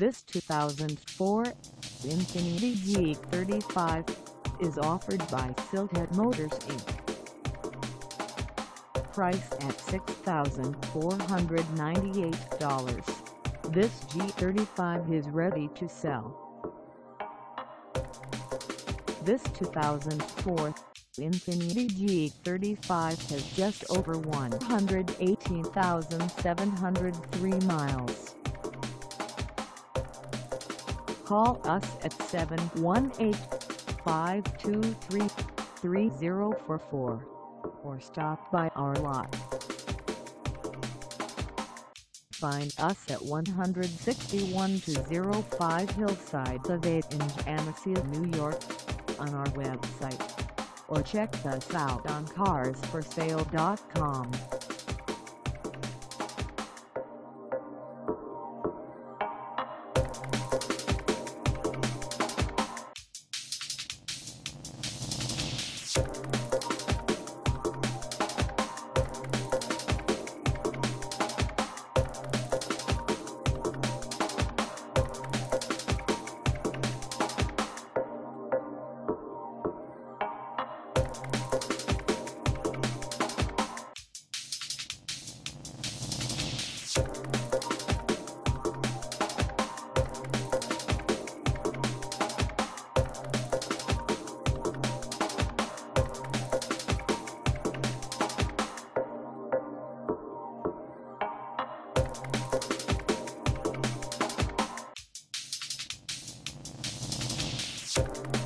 This 2004 Infiniti G35 is offered by Sylhet Motors Inc. Price at $6,498. This G35 is ready to sell. This 2004 Infiniti G35 has just over 118,703 miles. Call us at 718-523-3044 or stop by our lot. Find us at 161-205 Hillside Ave in Jamaica, New York on our website or check us out on carsforsale.com. Thank